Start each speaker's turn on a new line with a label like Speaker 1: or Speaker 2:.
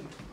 Speaker 1: Amen.